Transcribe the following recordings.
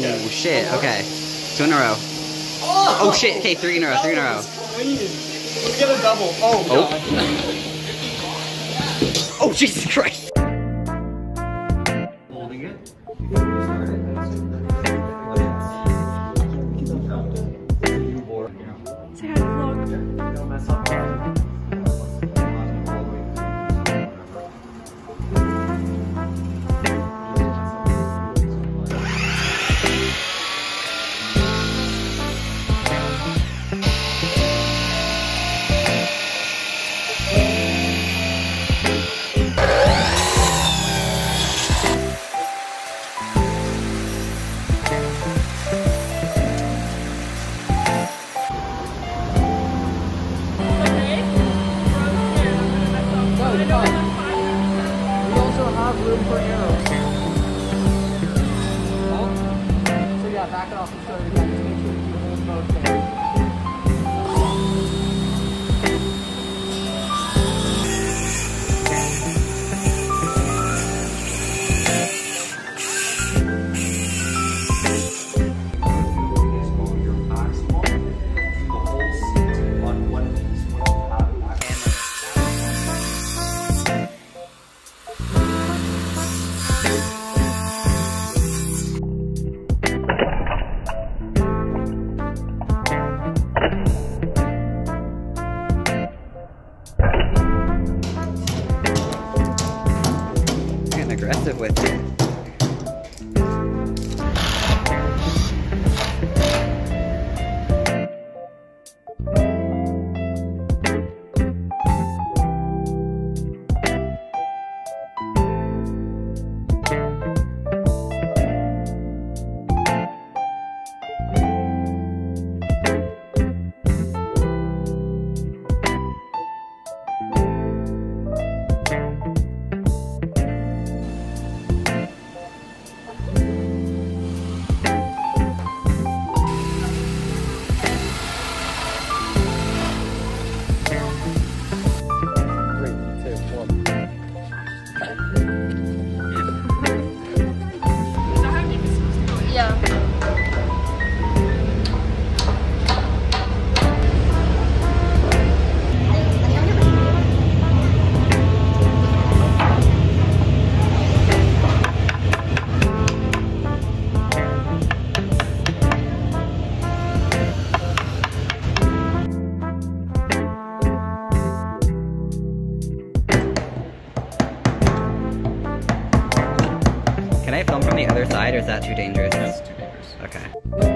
Okay. shit. Okay. Two in a row. Oh, oh shit. Okay, three in a row. Three in a row. Let's get a double. Oh, Oh. God. Oh Jesus Christ. Yeah, back it off and sure you there. Aggressive with it. Other side or is that too dangerous? That's too dangerous. Okay.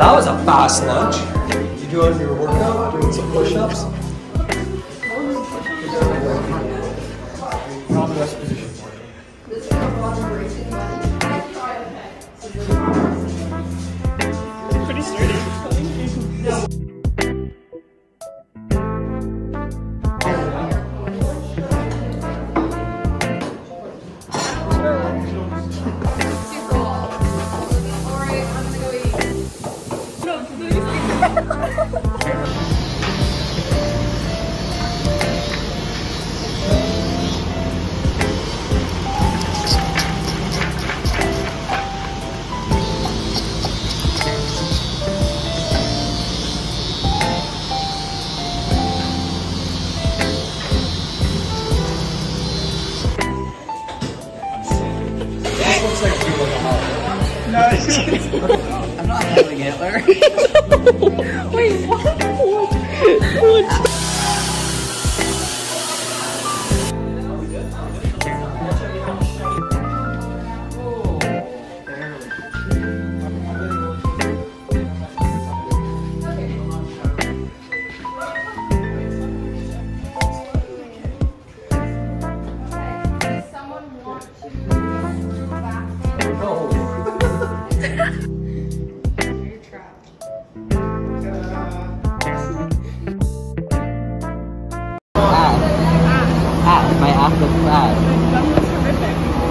That was a fast lunch. Did you do your workout, doing some push-ups? Pretty sturdy. No, I'm not Hitler. Wait? What?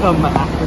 Welcome.